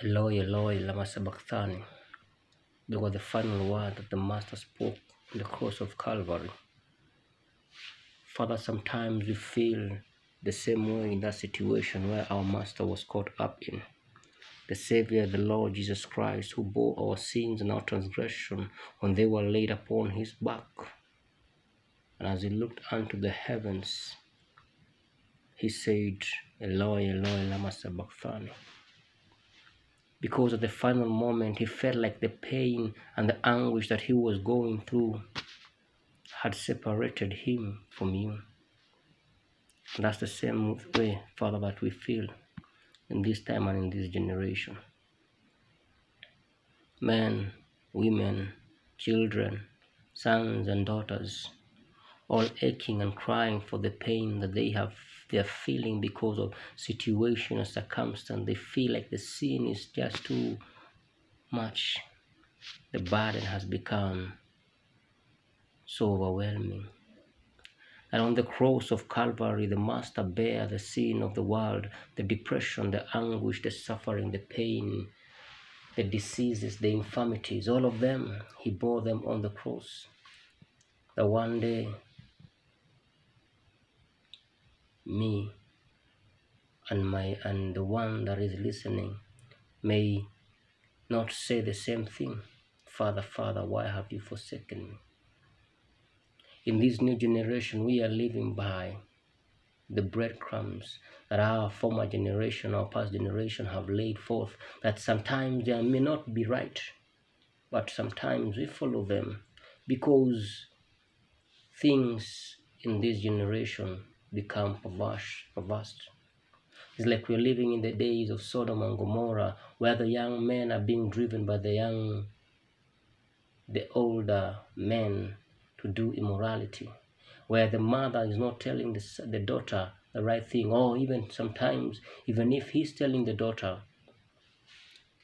Eloi, Eloi, lama sabachthani. They were the final word that the Master spoke on the cross of Calvary. Father, sometimes we feel the same way in that situation where our Master was caught up in. The Savior, the Lord Jesus Christ, who bore our sins and our transgression when they were laid upon his back. And as he looked unto the heavens, he said, Eloi, Eloi, lama sabachthani. Because at the final moment, he felt like the pain and the anguish that he was going through had separated him from you. And that's the same way, Father, that we feel in this time and in this generation. Men, women, children, sons and daughters, all aching and crying for the pain that they have they are feeling because of situation or circumstance. They feel like the sin is just too much. The burden has become so overwhelming. And on the cross of Calvary, the Master bare the sin of the world, the depression, the anguish, the suffering, the pain, the diseases, the infirmities, all of them, He bore them on the cross. That one day, me and my and the one that is listening may not say the same thing. Father, Father, why have you forsaken me? In this new generation, we are living by the breadcrumbs that our former generation, our past generation have laid forth, that sometimes they may not be right, but sometimes we follow them because things in this generation become perverse. perverse. It's like we're living in the days of Sodom and Gomorrah, where the young men are being driven by the young, the older men to do immorality, where the mother is not telling the, the daughter the right thing, or even sometimes, even if he's telling the daughter,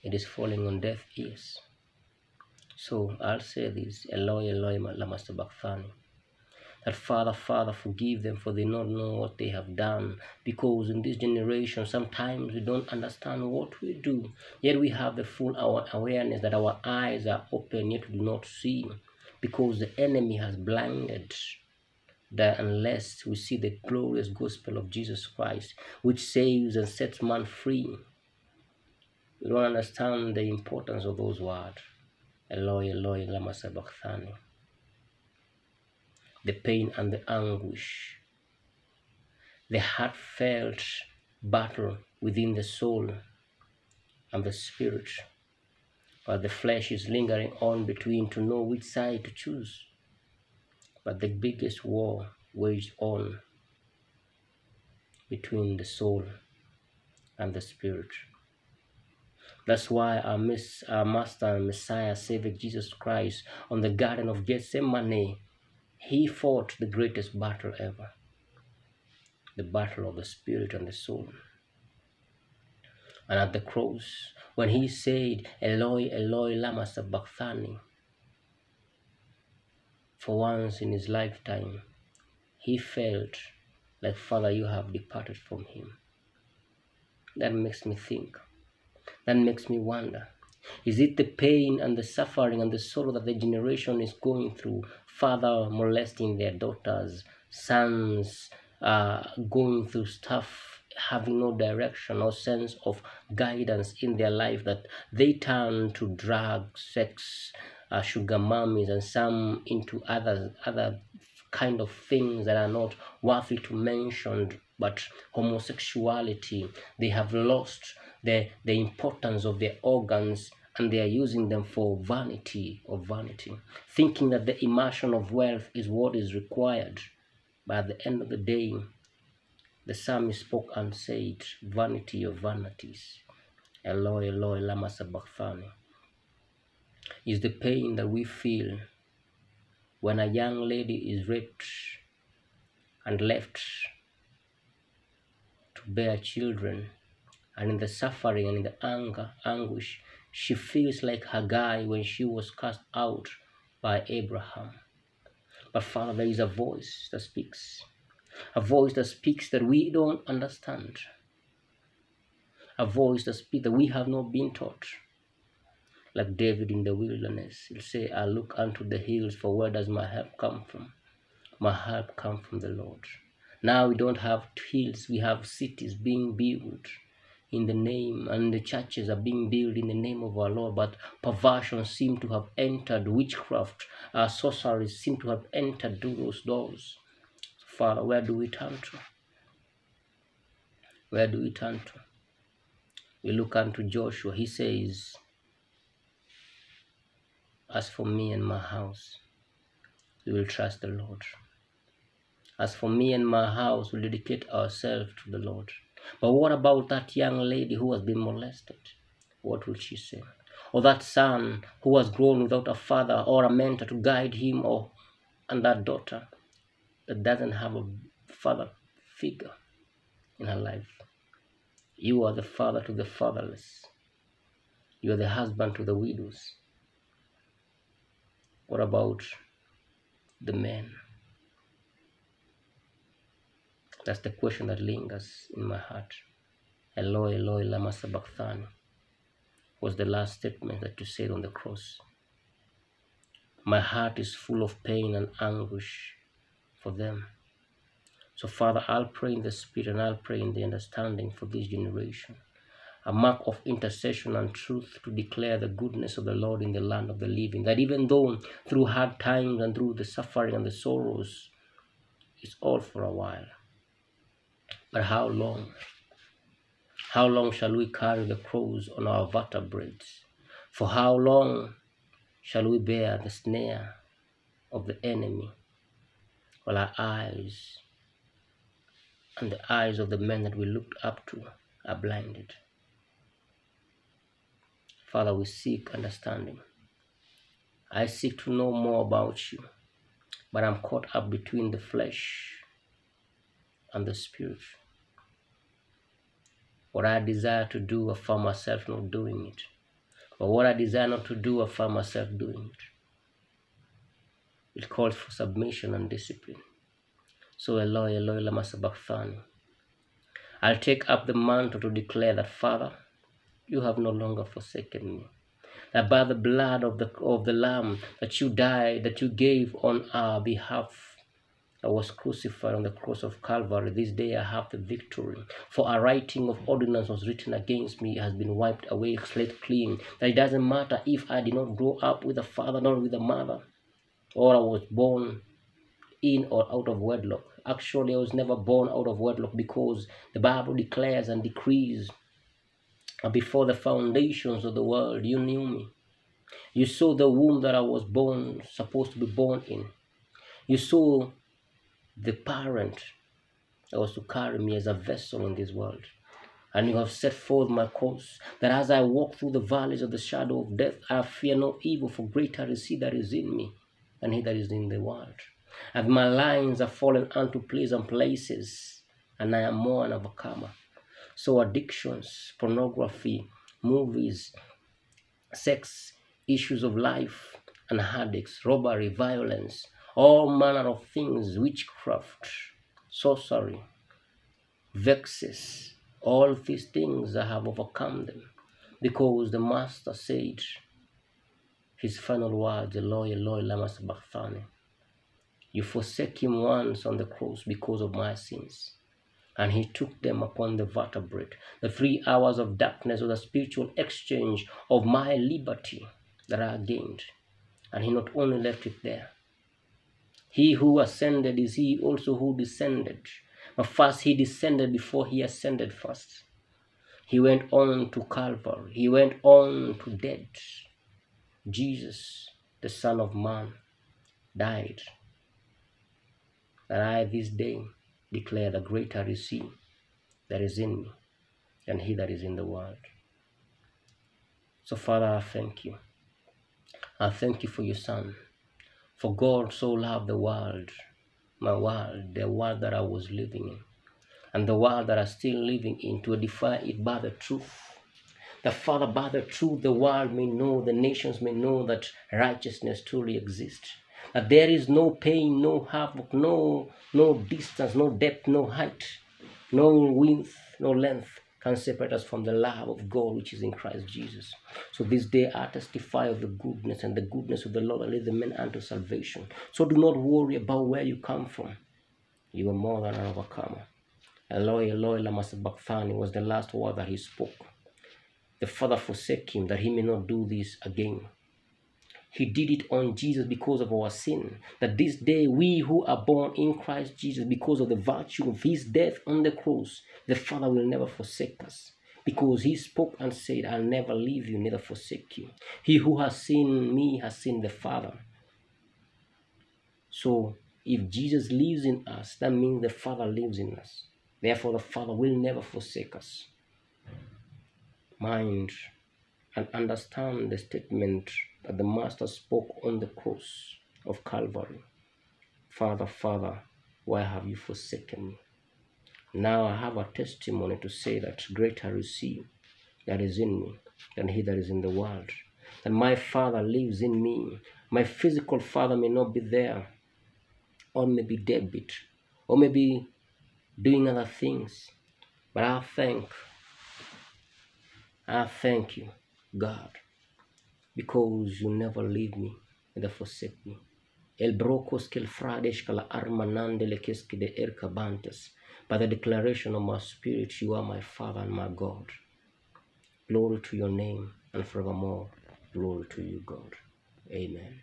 it is falling on deaf ears. So I'll say this, Eloi, Eloi, lama sabachthani that Father, Father, forgive them for they not know what they have done. Because in this generation, sometimes we don't understand what we do. Yet we have the full our awareness that our eyes are open, yet we do not see. Because the enemy has blinded that unless we see the glorious gospel of Jesus Christ, which saves and sets man free, we don't understand the importance of those words. Eloi, Eloi, lama sabachthani the pain and the anguish, the heartfelt battle within the soul and the spirit, while the flesh is lingering on between to know which side to choose. But the biggest war waged on between the soul and the spirit. That's why our, miss, our Master and Messiah, Savior Jesus Christ, on the Garden of Gethsemane, he fought the greatest battle ever the battle of the spirit and the soul. And at the cross, when he said, Eloi, Eloi, lama sabachthani, for once in his lifetime, he felt like, Father, you have departed from him. That makes me think. That makes me wonder. Is it the pain and the suffering and the sorrow that the generation is going through? Father molesting their daughters, sons uh, going through stuff, having no direction or sense of guidance in their life, that they turn to drugs, sex, uh, sugar mummies, and some into other other kind of things that are not worthy to mention. But homosexuality, they have lost the, the importance of their organs and they are using them for vanity of vanity, thinking that the immersion of wealth is what is required. But at the end of the day, the psalmist spoke and said, Vanity of vanities. Eloi, Eloi, lama sabachthani. Is the pain that we feel when a young lady is raped and left to bear children, and in the suffering and in the anger, anguish, she feels like Hagar when she was cast out by Abraham. But Father, there is a voice that speaks, a voice that speaks that we don't understand, a voice that speaks that we have not been taught. Like David in the wilderness, he'll say, I look unto the hills, for where does my help come from? My help comes from the Lord. Now we don't have hills, we have cities being built in the name, and the churches are being built in the name of our Lord, but perversion seem to have entered, witchcraft, uh, sorcery seem to have entered through those doors. Father, where do we turn to? Where do we turn to? We look unto Joshua. He says, As for me and my house, we will trust the Lord. As for me and my house, we dedicate ourselves to the Lord. But what about that young lady who has been molested? What will she say? Or that son who has grown without a father or a mentor to guide him, or and that daughter that doesn't have a father figure in her life. You are the father to the fatherless. You are the husband to the widows. What about the men? That's the question that lingers in my heart. Eloi, Eloi, lama sabachthani was the last statement that you said on the cross. My heart is full of pain and anguish for them. So, Father, I'll pray in the Spirit and I'll pray in the understanding for this generation. A mark of intercession and truth to declare the goodness of the Lord in the land of the living. That even though through hard times and through the suffering and the sorrows, it's all for a while. But how long? How long shall we carry the cross on our vertebrae? For how long shall we bear the snare of the enemy? while our eyes and the eyes of the men that we looked up to are blinded. Father, we seek understanding. I seek to know more about you, but I'm caught up between the flesh and the spirit. What I desire to do, I find myself not doing it. But what I desire not to do, I find myself doing it. It calls for submission and discipline. So Eloi, Eloi, lama sabachthani. I'll take up the mantle to declare that, Father, you have no longer forsaken me. That by the blood of the of the Lamb that you died, that you gave on our behalf, I was crucified on the cross of Calvary. This day I have the victory. For a writing of ordinance was written against me has been wiped away, slate clean. That it doesn't matter if I did not grow up with a father nor with a mother or I was born in or out of wedlock. Actually, I was never born out of wedlock because the Bible declares and decrees before the foundations of the world, you knew me. You saw the womb that I was born, supposed to be born in. You saw the parent that was to carry me as a vessel in this world. And you have set forth my course, that as I walk through the valleys of the shadow of death, I fear no evil, for greater is he that is in me than he that is in the world. And my lines are fallen unto pleasant places, and I am more an overcomer. So addictions, pornography, movies, sex, issues of life, and headaches, robbery, violence, all manner of things, witchcraft, sorcery, vexes, all these things I have overcome them, because the Master said, his final words, Eloi, Eloi, lama sabachthani. You forsake him once on the cross because of my sins. And he took them upon the vertebrate. The three hours of darkness was a spiritual exchange of my liberty that I gained. And he not only left it there. He who ascended is he also who descended. But first he descended before he ascended first. He went on to Calvary. He went on to death. Jesus, the Son of Man, died. That I this day declare the greater is he that is in me than he that is in the world. So, Father, I thank you. I thank you for your Son. For God so loved the world, my world, the world that I was living in, and the world that I still living in, to edify it by the truth. The Father, by the truth, the world may know, the nations may know that righteousness truly exists. That there is no pain, no havoc, no no distance, no depth, no height, no width, no length can separate us from the love of God which is in Christ Jesus. So this day I testify of the goodness and the goodness of the Lord and lead the men unto salvation. So do not worry about where you come from. You are more than an overcomer. Eloi, Eloi, lama sabachthani was the last word that he spoke. The Father forsake him that he may not do this again. He did it on Jesus because of our sin. That this day we who are born in Christ Jesus, because of the virtue of his death on the cross, the Father will never forsake us. Because he spoke and said, I'll never leave you, neither forsake you. He who has seen me has seen the Father. So if Jesus lives in us, that means the Father lives in us. Therefore, the Father will never forsake us. Mind and understand the statement that the Master spoke on the cross of Calvary Father, Father, why have you forsaken me? Now I have a testimony to say that greater is He that is in me than He that is in the world. That my Father lives in me. My physical Father may not be there, or may be deadbeat, or may be doing other things. But I thank, I thank you, God, because you never leave me, neither forsake me. El brocos que el frades que la armanande le que de ercabantes. By the declaration of my spirit, you are my Father and my God. Glory to your name, and forevermore, glory to you, God. Amen.